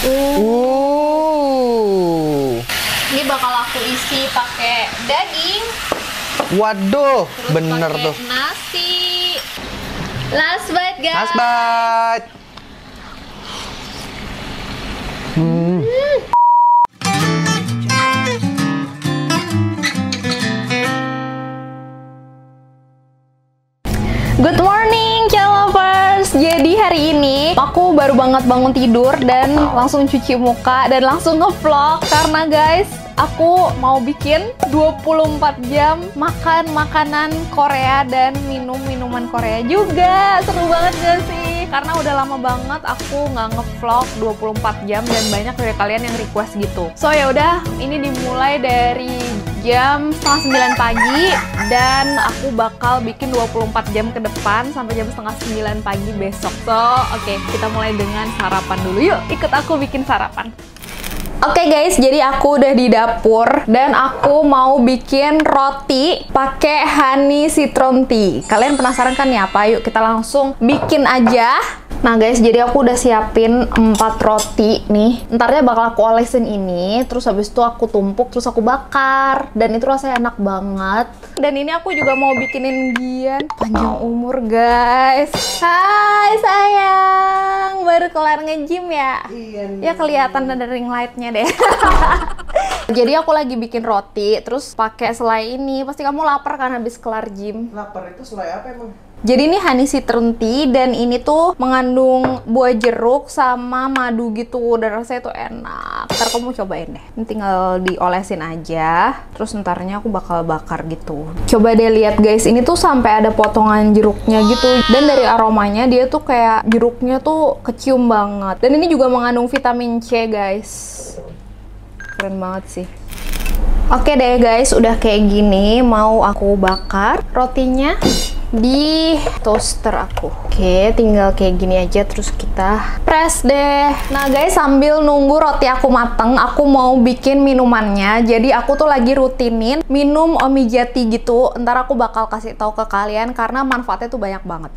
Uh. Ini bakal aku isi pakai daging, Waduh, terus bener tuh. nasi. Last bite guys. Last bite. Hmm. Good morning, Child Lovers. Jadi hari ini aku baru banget bangun tidur dan langsung cuci muka dan langsung ngevlog karena guys, aku mau bikin 24 jam makan makanan Korea dan minum minuman Korea juga. Seru banget gak sih? Karena udah lama banget aku nggak ngevlog 24 jam dan banyak dari kalian yang request gitu. So ya udah, ini dimulai dari jam setengah 9 pagi dan aku bakal bikin 24 jam ke depan sampai jam setengah 9 pagi besok. So, oke, kita mulai dengan sarapan dulu. Yuk, ikut aku bikin sarapan. Oke guys, jadi aku udah di dapur dan aku mau bikin roti pakai honey citron tea. Kalian penasaran kan ya apa? Yuk kita langsung bikin aja. Nah guys, jadi aku udah siapin 4 roti nih. Ntarnya bakal aku olesin ini, terus habis itu aku tumpuk, terus aku bakar. Dan itu rasanya enak banget. Dan ini aku juga mau bikinin Gian panjang umur guys. Hai sayang, baru kelar nge-gym ya? Ya kelihatan ada ring lightnya deh. Jadi aku lagi bikin roti, terus pakai selai ini. Pasti kamu lapar kan habis kelar gym. Lapar itu selai apa emang? Jadi ini honey citron tea dan ini tuh mengandung buah jeruk sama madu gitu dan rasanya tuh enak. Ntar kamu cobain deh. Ini tinggal diolesin aja. Terus ntarnya aku bakal bakar gitu. Coba deh lihat guys, ini tuh sampai ada potongan jeruknya gitu. Dan dari aromanya dia tuh kayak jeruknya tuh kecium banget. Dan ini juga mengandung vitamin C guys. Keren banget sih. Oke deh guys, udah kayak gini mau aku bakar rotinya di toaster aku. Oke, tinggal kayak gini aja terus kita press deh. Nah guys, sambil nunggu roti aku mateng, aku mau bikin minumannya. Jadi aku tuh lagi rutinin minum omijati gitu. Ntar aku bakal kasih tahu ke kalian karena manfaatnya tuh banyak banget.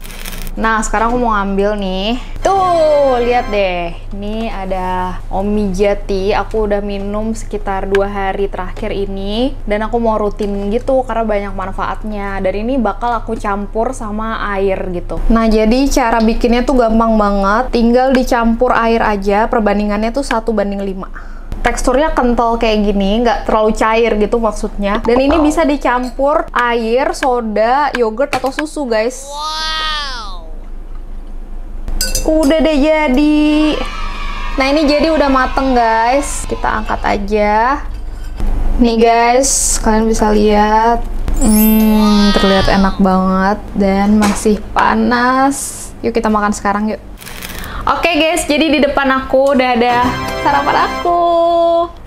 Nah, sekarang aku mau ngambil nih. Tuh, lihat deh. Ini ada omijati. Aku udah minum sekitar dua hari terakhir ini. Dan aku mau rutin gitu karena banyak manfaatnya. Dan ini bakal aku campur sama air gitu. Nah, jadi cara bikinnya tuh gampang banget. Tinggal dicampur air aja. Perbandingannya tuh 1 banding 5 teksturnya kental kayak gini, nggak terlalu cair gitu maksudnya. Dan ini bisa dicampur air, soda, yogurt atau susu guys. Udah deh jadi. Nah ini jadi udah mateng guys. Kita angkat aja. Nih guys, kalian bisa lihat. Hmm, terlihat enak banget dan masih panas. Yuk kita makan sekarang yuk. Oke guys, jadi di depan aku udah ada sarapan aku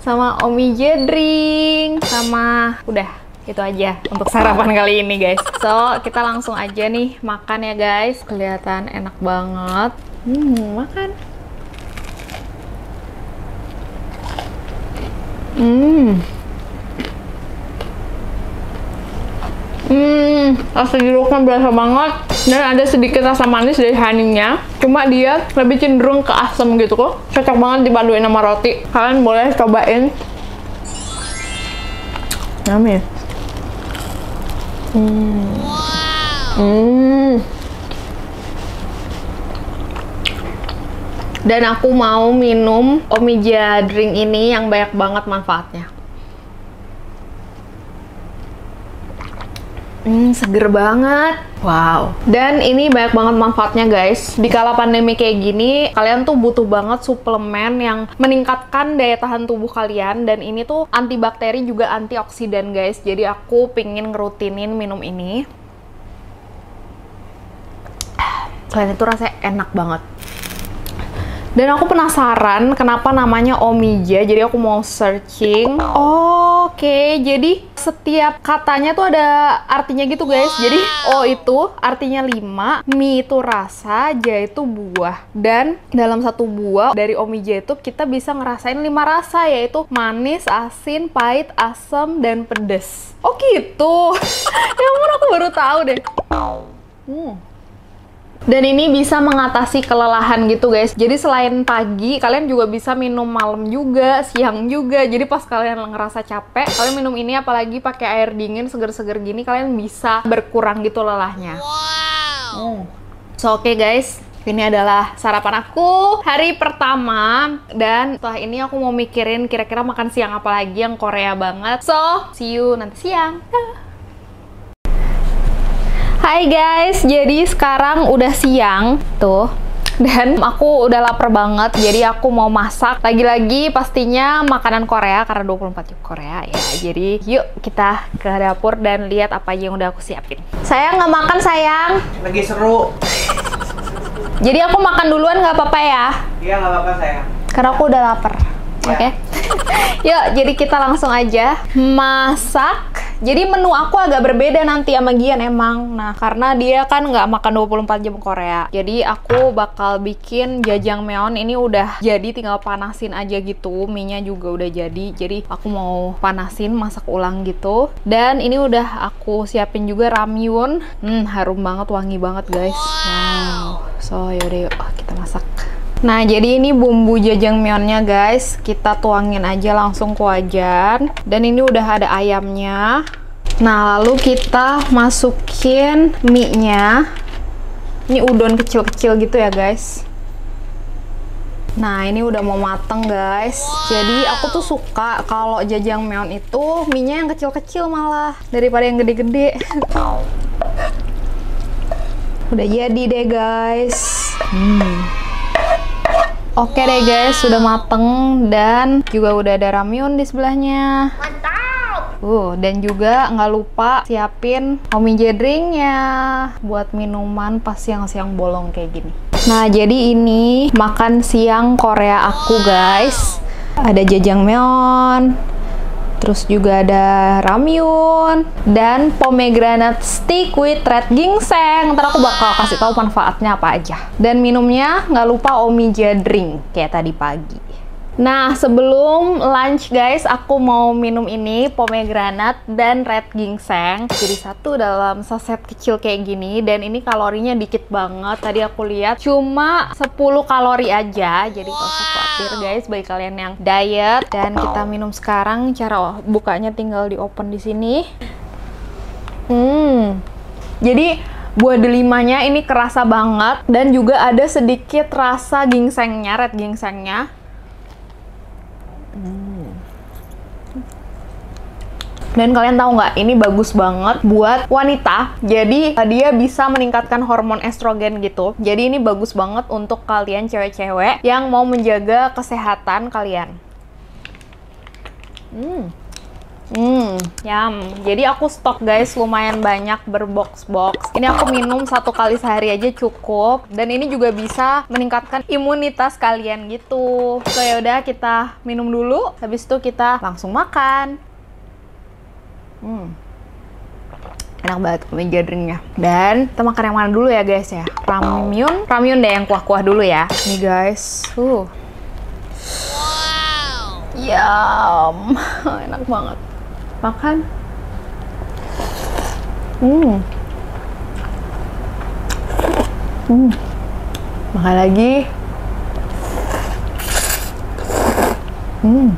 sama Omi Jedring sama udah itu aja untuk sarapan kali ini guys. So kita langsung aja nih makan ya guys. Kelihatan enak banget. Hmm, makan. Hmm. Hmm, rasa jeruknya berasa banget dan ada sedikit rasa manis dari honey-nya. Cuma dia lebih cenderung ke asam gitu kok. Cocok banget dipaduin sama roti. Kalian boleh cobain. Yummy. Hmm. Hmm. Dan aku mau minum Omija drink ini yang banyak banget manfaatnya. Hmm, seger banget. Wow. Dan ini banyak banget manfaatnya guys. Di kala pandemi kayak gini, kalian tuh butuh banget suplemen yang meningkatkan daya tahan tubuh kalian. Dan ini tuh antibakteri juga antioksidan guys. Jadi aku pingin ngerutinin minum ini. Selain itu rasanya enak banget. Dan aku penasaran kenapa namanya Omija, jadi aku mau searching. Oh, Oke, jadi setiap katanya tuh ada artinya gitu guys. Jadi O itu artinya 5, Mi itu rasa, Ja itu buah. Dan dalam satu buah dari Omija itu kita bisa ngerasain lima rasa yaitu manis, asin, pahit, asam, dan pedes. Oh gitu. ya ampun aku baru tahu deh. Hmm. Dan ini bisa mengatasi kelelahan gitu guys. Jadi selain pagi, kalian juga bisa minum malam juga, siang juga. Jadi pas kalian ngerasa capek, kalian minum ini apalagi pakai air dingin seger-seger gini, kalian bisa berkurang gitu lelahnya. Wow. So oke okay guys, ini adalah sarapan aku hari pertama dan setelah ini aku mau mikirin kira-kira makan siang apa lagi yang Korea banget. So, see you nanti siang. Hai guys, jadi sekarang udah siang tuh. Dan aku udah lapar banget jadi aku mau masak. Lagi-lagi pastinya makanan Korea karena 24 jam Korea ya. Jadi yuk kita ke dapur dan lihat apa aja yang udah aku siapin. Sayang nggak makan sayang. Lagi seru. jadi aku makan duluan nggak apa-apa ya? Iya nggak apa-apa sayang. karena aku udah lapar. Oke. Yuk jadi kita langsung aja masak jadi menu aku agak berbeda nanti sama Gian emang. Nah, karena dia kan nggak makan 24 jam Korea. Jadi aku bakal bikin jajangmyeon ini udah jadi tinggal panasin aja gitu. Mie-nya juga udah jadi. Jadi aku mau panasin masak ulang gitu. Dan ini udah aku siapin juga ramyun. Hmm, harum banget, wangi banget guys. Wow. So, yaudah yuk kita masak. Nah, jadi ini bumbu jajangmyeonnya guys. Kita tuangin aja langsung ke wajan. Dan ini udah ada ayamnya. Nah, lalu kita masukin mie-nya. Ini udon kecil-kecil gitu ya guys. Nah, ini udah mau mateng guys. Jadi aku tuh suka kalau jajangmyeon itu mie-nya yang kecil-kecil malah daripada yang gede-gede. udah jadi deh guys. Hmm. Oke deh guys, sudah mateng dan juga udah ada ramyun di sebelahnya. Mantap! Uh, dan juga nggak lupa siapin homie jedringnya buat minuman pas siang-siang bolong kayak gini. Nah, jadi ini makan siang Korea aku guys. Ada jajangmyeon, terus juga ada ramyun dan pomegranate stick with red ginseng. Ntar aku bakal kasih tahu manfaatnya apa aja. Dan minumnya nggak lupa omija drink kayak tadi pagi. Nah, sebelum lunch guys, aku mau minum ini pomegranate dan red ginseng. Jadi satu dalam saset kecil kayak gini dan ini kalorinya dikit banget. Tadi aku lihat cuma 10 kalori aja. Jadi gak usah khawatir guys bagi kalian yang diet dan kita minum sekarang. Cara bukanya tinggal di open di sini. Hmm. Jadi buah delimanya ini kerasa banget dan juga ada sedikit rasa ginsengnya, red ginsengnya. Dan kalian tahu nggak, ini bagus banget buat wanita. Jadi dia bisa meningkatkan hormon estrogen gitu. Jadi ini bagus banget untuk kalian cewek-cewek yang mau menjaga kesehatan kalian. Hmm. Hmm, yum. Jadi aku stok guys lumayan banyak berbox-box. Ini aku minum satu kali sehari aja cukup. Dan ini juga bisa meningkatkan imunitas kalian gitu. So yaudah kita minum dulu. Habis itu kita langsung makan. Hmm. Enak banget meja drinknya. Dan kita makan yang mana dulu ya guys ya? Ramyun. Ramyun deh yang kuah-kuah dulu ya. Nih guys. Uh. Yum. Enak banget. Makan. Hmm. Hmm. Makan lagi. Hmm.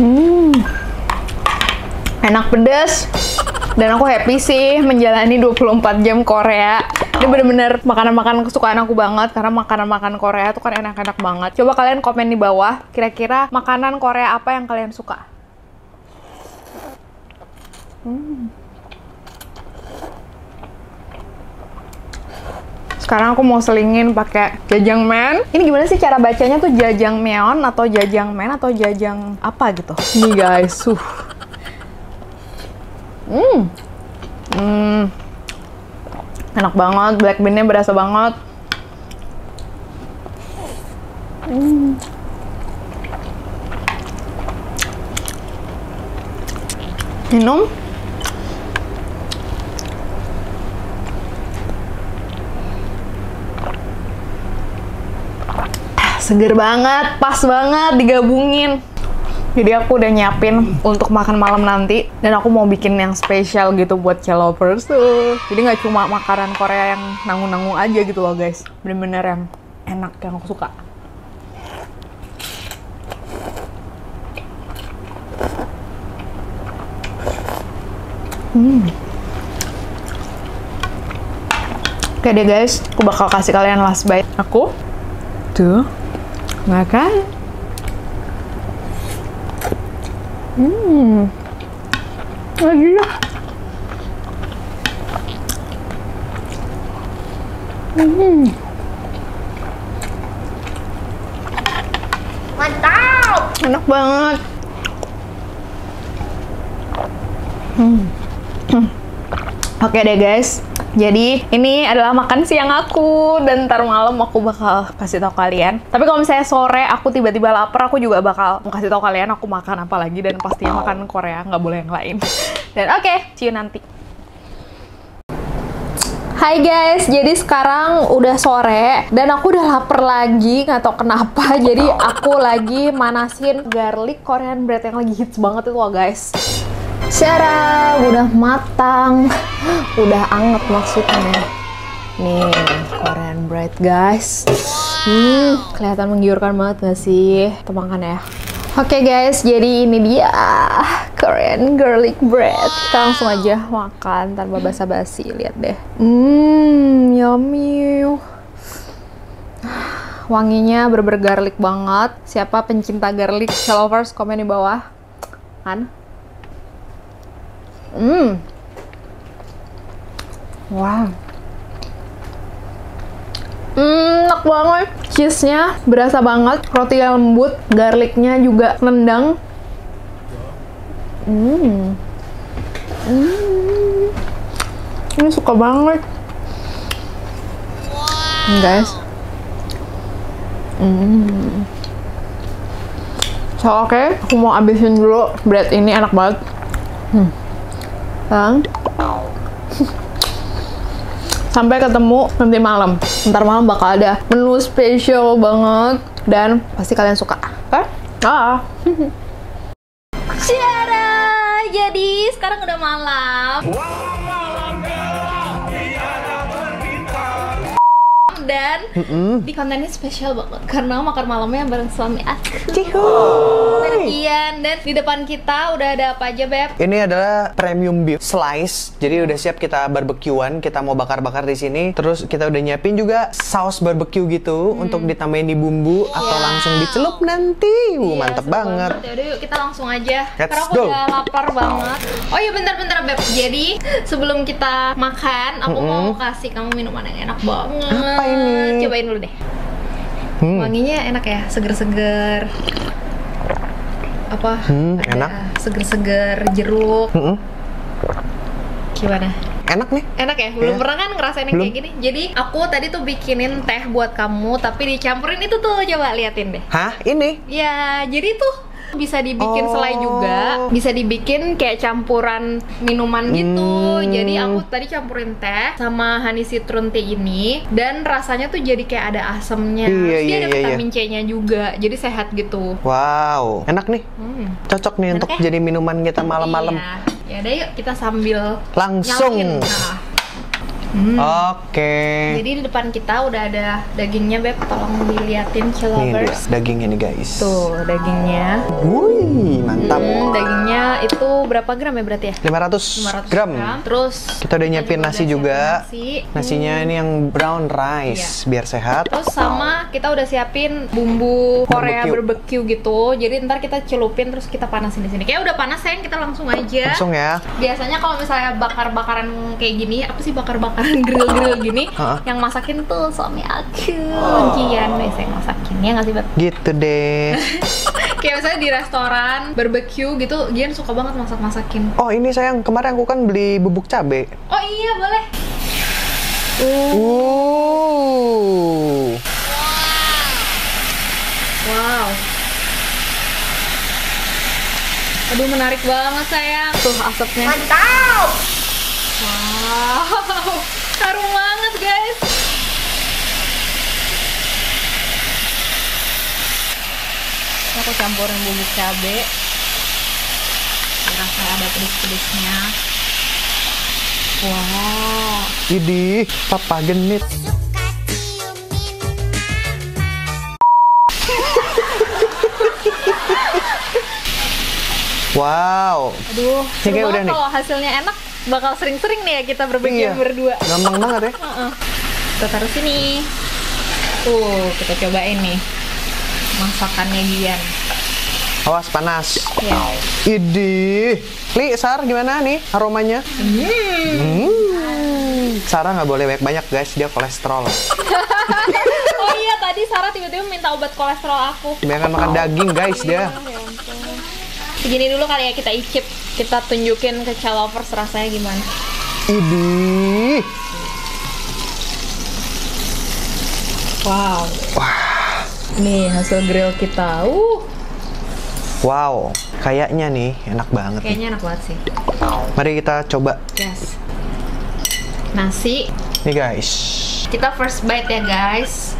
Hmm. Enak pedes. Dan aku happy sih menjalani 24 jam Korea. Ini bener-bener makanan-makanan kesukaan aku banget karena makanan-makanan Korea tuh kan enak-enak banget. Coba kalian komen di bawah, kira-kira makanan Korea apa yang kalian suka? Hmm. Sekarang aku mau selingin pakai jajangmyeon. Ini gimana sih cara bacanya tuh jajangmyeon atau jajangmyeon atau jajang apa gitu? Nih guys, uh. Hmm. Hmm. Enak banget, black bean-nya berasa banget. Hmm. Minum. Seger banget, pas banget digabungin. Jadi aku udah nyiapin untuk makan malam nanti dan aku mau bikin yang spesial gitu buat lovers tuh. Jadi nggak cuma makanan Korea yang nanggung-nanggung aja gitu loh guys. Bener-bener yang enak yang aku suka. Hmm. Oke deh guys, aku bakal kasih kalian last bite. Aku tuh makan. Lagi ya. Hmm. Mantap! Enak banget. Hmm. Hmm. Oke deh guys. Jadi ini adalah makan siang aku dan ntar malam aku bakal kasih tahu kalian. Tapi kalau misalnya sore aku tiba-tiba lapar, aku juga bakal kasih tahu kalian aku makan apa lagi dan pastinya makan Korea nggak boleh yang lain. Dan oke, see you nanti. Hai guys, jadi sekarang udah sore dan aku udah lapar lagi nggak tahu kenapa. Jadi aku lagi manasin garlic Korean bread yang lagi hits banget itu loh guys. Syara udah matang, udah anget maksudnya. Nih Korean bread guys. Hmm, kelihatan menggiurkan banget gak sih? Kita makan ya. Oke guys, jadi ini dia Korean garlic bread. Kita langsung aja makan tanpa basa-basi. Lihat deh. Hmm, yummy. Wanginya bener-bener garlic banget. Siapa pencinta garlic? Lovers komen di bawah. Kan? Hmm. Wow. Hmm, enak banget. Cheese-nya berasa banget, rotinya lembut, garlicnya juga nendang. Hmm. Hmm. Ini suka banget. Hmm, guys. Hmm. So, oke, okay. aku mau abisin dulu bread ini enak banget. Hmm. Bang. Sampai ketemu nanti malam. Ntar malam bakal ada menu spesial banget dan pasti kalian suka. Oke? Ah. Ciara, jadi sekarang udah malam. Dan di kontennya spesial banget karena makan malamnya bareng suami aku. Pergian dan di depan kita udah ada apa aja beb? Ini adalah premium beef slice. Jadi udah siap kita barbekyuan, kita mau bakar-bakar di sini. Terus kita udah nyiapin juga saus barbecue gitu untuk ditambahin di bumbu atau Iya. langsung dicelup nanti. Uh, Iya, mantep banget. Yaudah yuk kita langsung aja. Let's Karena aku go. udah lapar banget. Oh iya bentar-bentar beb. Jadi sebelum kita makan, aku mau kasih kamu minuman yang enak banget. Apa ini? Cobain dulu deh. Hmm. Wanginya enak ya, seger-seger. Apa? Hmm, Ada enak. Seger-seger jeruk. Mm-mm. Gimana? Enak nih. Enak ya? Belum Iya. pernah kan ngerasain yang Belum. kayak gini? Jadi aku tadi tuh bikinin teh buat kamu, tapi dicampurin itu tuh coba liatin deh. Hah? Ini? Ya, jadi tuh bisa dibikin Oh. selai juga, bisa dibikin kayak campuran minuman gitu. Hmm. Jadi aku tadi campurin teh sama honey citron tea ini dan rasanya tuh jadi kayak ada asemnya. Iya, Terus dia iya, ada iya, vitamin C-nya juga. Jadi sehat gitu. Wow. Enak nih. Hmm. Cocok nih Enak untuk ya? jadi minuman kita malam-malam. Iya. Ya udah yuk kita sambil Langsung. nyalain. Nah. Hmm. Oke. Jadi di depan kita udah ada dagingnya, Beb. Tolong diliatin Nih dia, Chilovers. dagingnya nih guys. Tuh, dagingnya. Wih, mantap. Hmm, dagingnya itu berapa gram ya berarti ya? 500, 500 gram. Terus Kita udah nyiapin juga nasi juga. Nasi. Nasinya Hmm. ini yang brown rice biar sehat. Terus sama kita udah siapin bumbu Korea Barbecue. barbecue gitu. Jadi ntar kita celupin terus kita panasin di sini. Kayak udah panas sayang, kita langsung aja. Langsung ya. Biasanya kalau misalnya bakar-bakaran kayak gini, apa sih bakar-bakaran grill-grill gini, Hah? yang masakin tuh suami aku. Kuncian biasanya yang masakin. Ya nggak sih, Beb? Gitu deh. Kayak misalnya di restoran barbecue gitu, Gian suka banget masak-masakin. Oh ini sayang kemarin aku kan beli bubuk cabe. Oh iya, boleh. Uh. Wow. Aduh menarik banget sayang. Tuh asapnya. Mantap! Wow. Harum banget guys. Aku campurin bubuk cabe. terasa ada pedis-pedisnya. Wow. Idih, papa genit. Wow, Aduh, Ini kayak udah nih. kalau hasilnya enak bakal sering-sering nih ya kita berbikin berdua. gampang banget ya. Heeh. Kita taruh sini. Tuh, kita cobain nih masakannya Gian. Awas panas. Ya. Idih, Li, Sar gimana nih aromanya? Hmm. Sarah nggak boleh banyak-banyak guys, dia kolesterol. Oh iya, tadi Sarah tiba-tiba minta obat kolesterol aku. Kebanyakan makan daging guys dia. Segini dulu kali ya kita icip, kita tunjukin ke Chalovers rasanya gimana. Idih. Wow. Nih hasil grill kita. Uh, Wow, kayaknya nih enak banget. nih. kayaknya enak banget sih. Mari kita coba. Yes. Nasi. Nih guys. Kita first bite ya guys.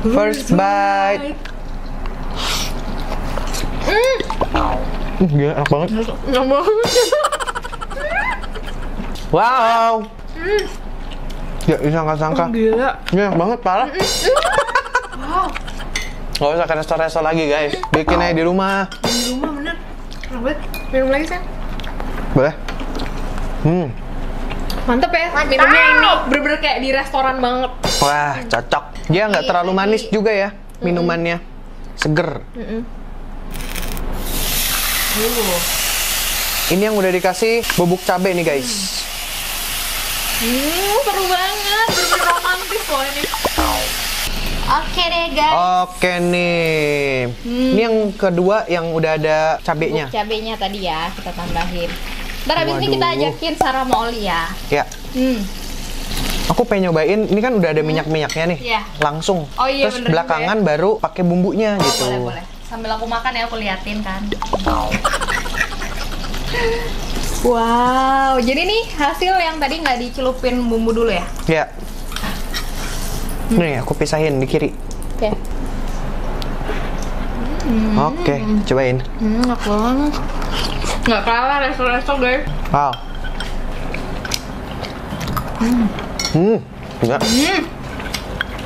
First bite. Hmm. Hmm, Gila, enak banget. Enak banget. Wow. Ya, disangka-sangka. Gila. Ini enak banget, parah. Gak usah ke resto-resto lagi, guys. Bikin aja di rumah. Di rumah bener. Enak banget. Minum lagi sayang. Boleh? Hmm. Mantep ya, minumnya ini bener-bener kayak di restoran banget. Wah, cocok. Dia nggak terlalu manis juga ya minumannya. Seger. Ini yang udah dikasih bubuk cabe nih, guys. Hmm, seru banget. Bener-bener romantis loh ini. Oke deh guys. Oke nih. Ini yang kedua yang udah ada cabenya. Bubuk cabenya tadi ya, kita tambahin. Ntar abis ini kita ajakin Sarah sama Oli ya. Ya. Hmm. Aku pengen nyobain, ini kan udah ada minyak-minyaknya nih. Iya. Langsung. Oh iya, Terus bener juga belakangan baru pakai bumbunya Oh, gitu. boleh boleh. Sambil aku makan ya aku liatin kan. Wow, jadi nih hasil yang tadi nggak dicelupin bumbu dulu ya? Ya. Nih, aku pisahin di kiri. Oke. Oke, cobain. Hmm, enak banget. Nggak kalah resto-resto guys. Wow. Hmm. Enggak.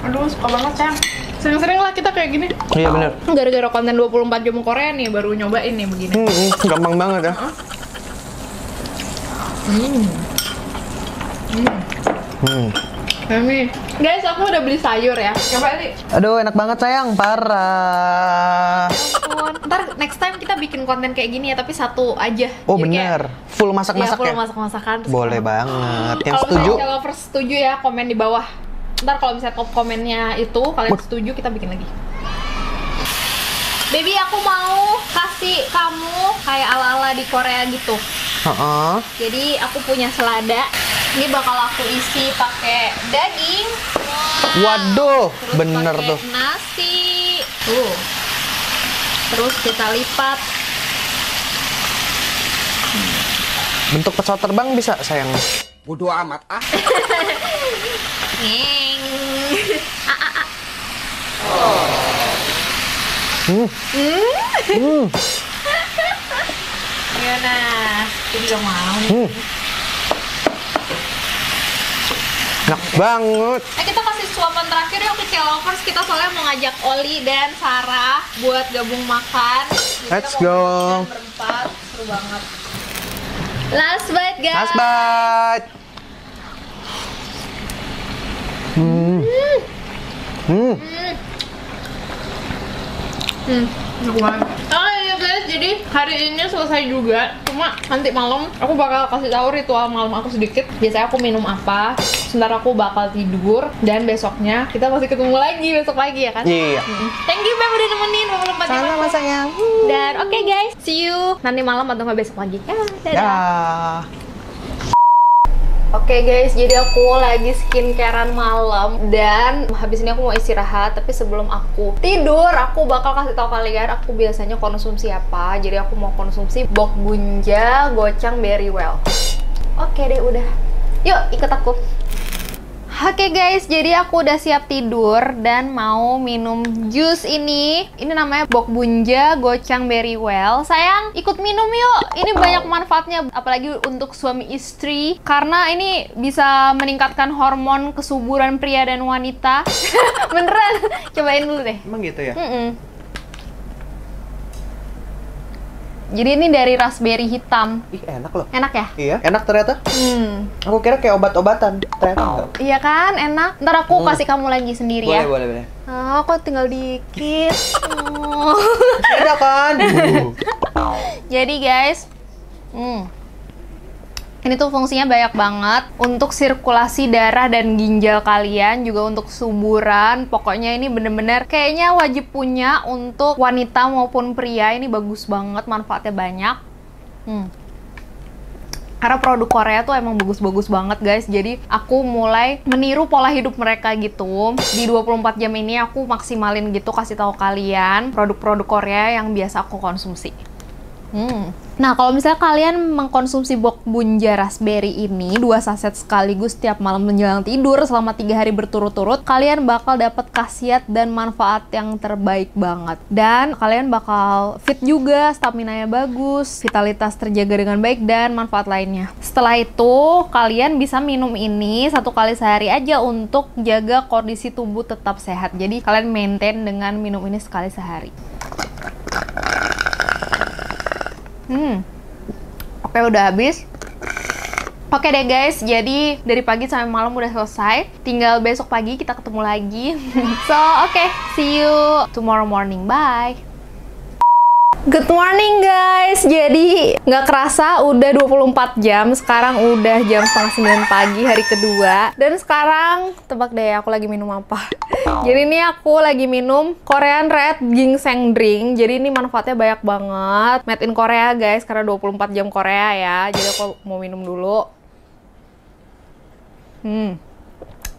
Aduh, suka banget sayang. Sering-sering lah kita kayak gini. Iya bener. Gara-gara konten 24 jam Korea nih, baru nyobain nih begini. Hmm, hmm, gampang banget ya. Hmm. Mami. Guys, aku udah beli sayur ya. Coba nih. Aduh, enak banget sayang, parah. Ampun. Ntar next time kita bikin konten kayak gini ya, tapi satu aja. Oh Jadi bener, full Kayak, masak-masak iya, full ya? masak-masakan. terus Boleh banget. Yang Kalau setuju, lovers setuju ya, komen di bawah. Ntar kalau misalnya top komennya itu kalian Wah. setuju, kita bikin lagi. Baby, aku mau kasih kamu kayak ala-ala di Korea gitu. Heeh. Jadi aku punya selada. Ini bakal aku isi pakai daging. Waduh, Terus bener tuh. nasi. Tuh. Terus kita lipat. Bentuk pesawat terbang bisa sayang. Bodoh amat ah. Gimana? Jadi gak mau nih. Enak banget. Eh kita kasih suapan terakhir yuk ke Celovers Kita soalnya mau ngajak Oli dan Sarah buat gabung makan Jadi Let's kita go. makan berempat, seru banget Last bite guys Last bite. Hmm. Hmm. Hmm, banget. Oh iya guys, jadi hari ini selesai juga. Cuma nanti malam aku bakal kasih tahu ritual malam aku sedikit. Biasanya aku minum apa, sebentar aku bakal tidur dan besoknya kita masih ketemu lagi besok pagi ya kan? Iya. Mm. Thank you Beb udah nemenin 24 jam. aku. sayang. Dan oke guys, see you nanti malam atau nggak besok pagi. Ya, dadah. Ya. Oke guys, jadi aku lagi skincarean malam dan habis ini aku mau istirahat. Tapi sebelum aku tidur, aku bakal kasih tahu kalian aku biasanya konsumsi apa. Jadi aku mau konsumsi bok gunja, gocang, berry well. Oke deh, udah. Yuk ikut aku. Oke guys, jadi aku udah siap tidur dan mau minum jus ini. Ini namanya Bok Bunja Gocang Berry Well. Sayang, ikut minum yuk. Ini banyak manfaatnya, apalagi untuk suami istri. Karena ini bisa meningkatkan hormon kesuburan pria dan wanita. Beneran, cobain dulu deh. Emang gitu ya? Mm-mm. Jadi ini dari raspberry hitam. Ih, enak loh. Enak ya? Iya, enak ternyata. Hmm. Aku kira kayak obat-obatan. Ternyata enggak. Iya kan, enak. Ntar aku kasih kamu lagi sendiri Boleh, ya. boleh, boleh. Ah, aku tinggal dikit. Oh. Ada kan? Jadi guys, hmm, ini tuh fungsinya banyak banget untuk sirkulasi darah dan ginjal kalian, juga untuk suburan. Pokoknya ini bener-bener kayaknya wajib punya untuk wanita maupun pria. Ini bagus banget, manfaatnya banyak. Hmm. Karena produk Korea tuh emang bagus-bagus banget guys. Jadi aku mulai meniru pola hidup mereka gitu. Di 24 jam ini aku maksimalin gitu kasih tahu kalian produk-produk Korea yang biasa aku konsumsi. Hmm. Nah, kalau misalnya kalian mengkonsumsi bok bunja raspberry ini dua saset sekaligus setiap malam menjelang tidur selama tiga hari berturut-turut, kalian bakal dapat khasiat dan manfaat yang terbaik banget. Dan kalian bakal fit juga, stamina-nya bagus, vitalitas terjaga dengan baik dan manfaat lainnya. Setelah itu, kalian bisa minum ini satu kali sehari aja untuk jaga kondisi tubuh tetap sehat. Jadi kalian maintain dengan minum ini sekali sehari. Hmm. Oke, udah habis. Oke deh guys, jadi dari pagi sampai malam udah selesai. Tinggal besok pagi kita ketemu lagi. so, oke, see you tomorrow morning. Bye. Good morning guys, jadi nggak kerasa udah 24 jam, sekarang udah jam setengah 9 pagi hari kedua. Dan sekarang, tebak deh aku lagi minum apa? Jadi ini aku lagi minum Korean Red Ginseng Drink. Jadi ini manfaatnya banyak banget. Made in Korea guys, karena 24 jam Korea ya. Jadi aku mau minum dulu. Hmm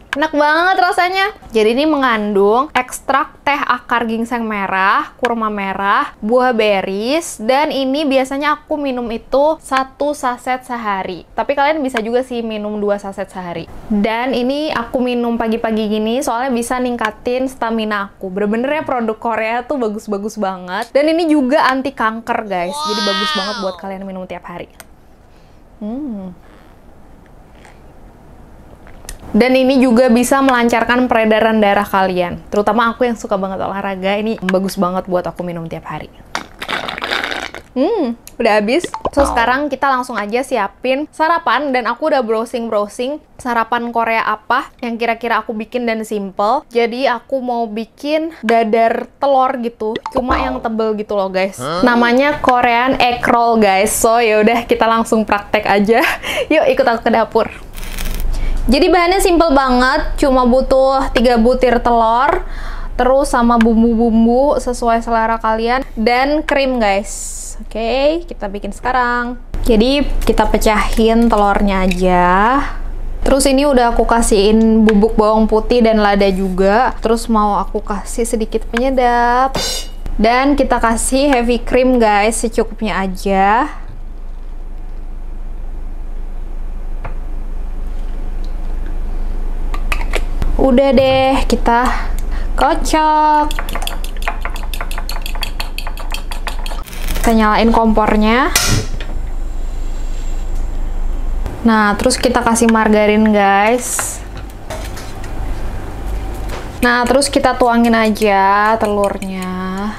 Enak banget rasanya. Jadi ini mengandung ekstrak teh akar ginseng merah, kurma merah, buah beris, dan ini biasanya aku minum itu satu saset sehari. Tapi kalian bisa juga sih minum dua saset sehari. Dan ini aku minum pagi-pagi gini soalnya bisa ningkatin stamina aku. Bener-bener ya produk Korea tuh bagus-bagus banget. Dan ini juga anti kanker guys. Jadi bagus banget buat kalian minum tiap hari. Hmm. Dan ini juga bisa melancarkan peredaran darah kalian. Terutama aku yang suka banget olahraga, ini bagus banget buat aku minum tiap hari. Hmm, udah habis. So, sekarang kita langsung aja siapin sarapan dan aku udah browsing-browsing sarapan Korea apa yang kira-kira aku bikin dan simple. Jadi aku mau bikin dadar telur gitu, cuma yang tebel gitu loh guys. Namanya Korean egg roll guys. So, yaudah kita langsung praktek aja. Yuk ikut aku ke dapur. Jadi bahannya simple banget, cuma butuh 3 butir telur, terus sama bumbu-bumbu sesuai selera kalian, dan krim guys. Oke, kita bikin sekarang. Jadi kita pecahin telurnya aja. Terus ini udah aku kasihin bubuk bawang putih dan lada juga. Terus mau aku kasih sedikit penyedap. Dan kita kasih heavy cream guys, secukupnya aja. Udah deh, kita kocok. Kita nyalain kompornya. Nah, terus kita kasih margarin, guys. Nah, terus kita tuangin aja telurnya.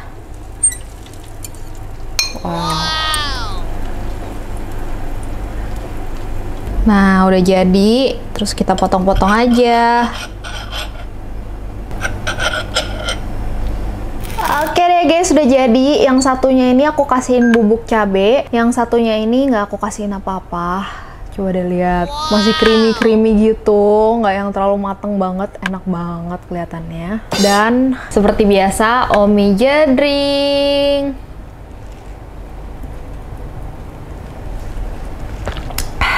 Wow. Nah, udah jadi. Terus kita potong-potong aja. Oke deh guys, sudah jadi. Yang satunya ini aku kasihin bubuk cabe, yang satunya ini nggak aku kasihin apa-apa. Coba deh lihat, masih creamy-creamy gitu, nggak yang terlalu mateng banget, enak banget kelihatannya. Dan seperti biasa, Omi jedring.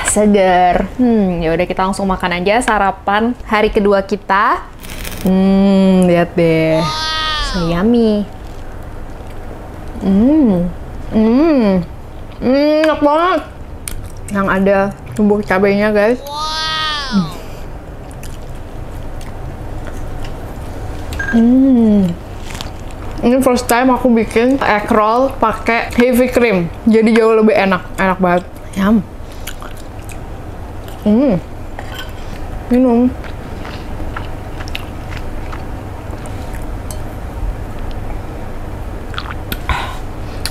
Seger. Hmm, ya udah kita langsung makan aja sarapan hari kedua kita. Hmm, lihat deh. So yummy. Hmm. Hmm. Hmm, enak banget. Yang ada bubuk cabenya, guys. Hmm. Ini first time aku bikin egg roll pakai heavy cream. Jadi jauh lebih enak. Enak banget. Yum. Hmm. Minum.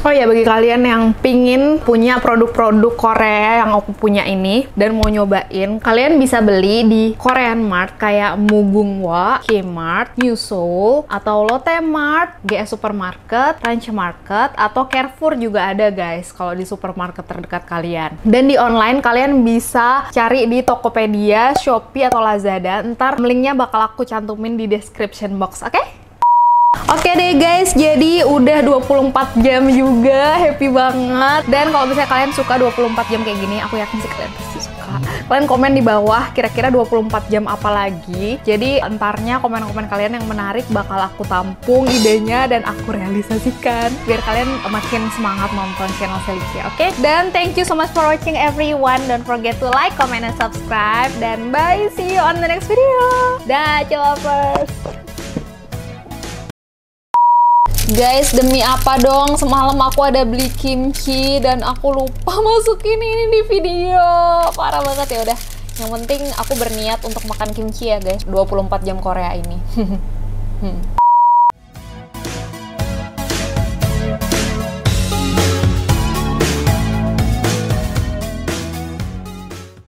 Oh ya bagi kalian yang pingin punya produk-produk Korea yang aku punya ini dan mau nyobain, kalian bisa beli di Korean Mart kayak Mugunghwa, Kmart, New Seoul, atau Lotte Mart, GS Supermarket, Ranch Market, atau Carrefour juga ada guys kalau di supermarket terdekat kalian. Dan di online kalian bisa cari di Tokopedia, Shopee, atau Lazada. Ntar linknya bakal aku cantumin di description box, oke? Oke deh guys, jadi udah 24 jam juga, happy banget. Dan kalau misalnya kalian suka 24 jam kayak gini, aku yakin sih kalian pasti suka. Kalian komen di bawah kira-kira 24 jam apa lagi. Jadi entarnya komen-komen kalian yang menarik bakal aku tampung idenya dan aku realisasikan biar kalian makin semangat nonton channel Selikia, oke? Dan thank you so much for watching everyone. Don't forget to like, comment, and subscribe. Dan bye, see you on the next video. Dah, lovers. Guys, demi apa dong? Semalam aku ada beli kimchi dan aku lupa masukin ini di video. Parah banget ya udah. Yang penting aku berniat untuk makan kimchi ya, guys. 24 jam Korea ini. Hmm.